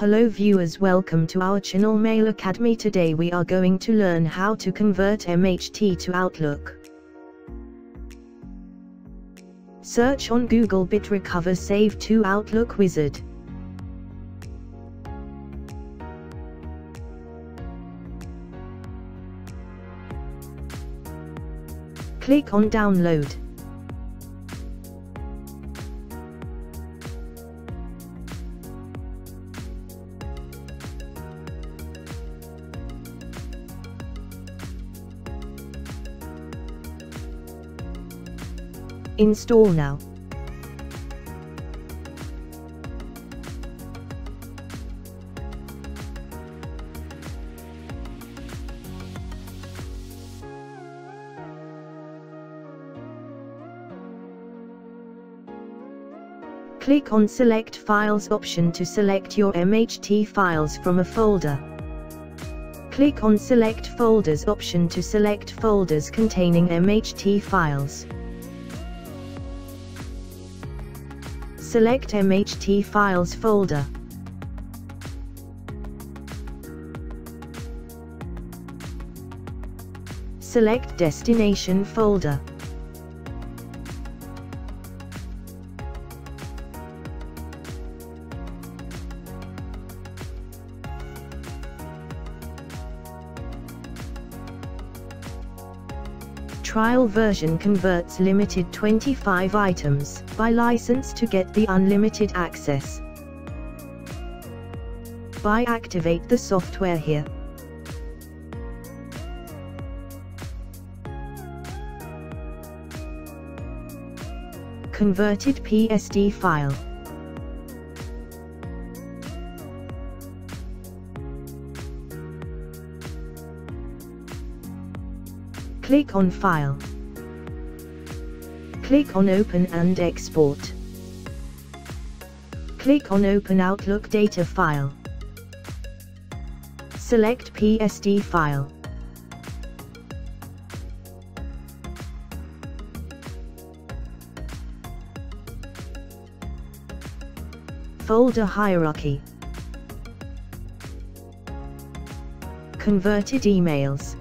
Hello viewers welcome to our channel Mail Academy today we are going to learn how to convert MHT to Outlook. Search on Google BitRecover Save to Outlook Wizard. Click on Download. Install now. Click on Select Files option to select your MHT files from a folder. Click on Select Folders option to select folders containing MHT files. Select MHT Files folder. Select Destination folder. Trial version converts limited 25 items buy license to get the unlimited access. Buy activate the software here. Converted PST file. Click on File. Click on Open and Export. Click on Open Outlook Data File. Select PST file. Folder hierarchy. Converted emails.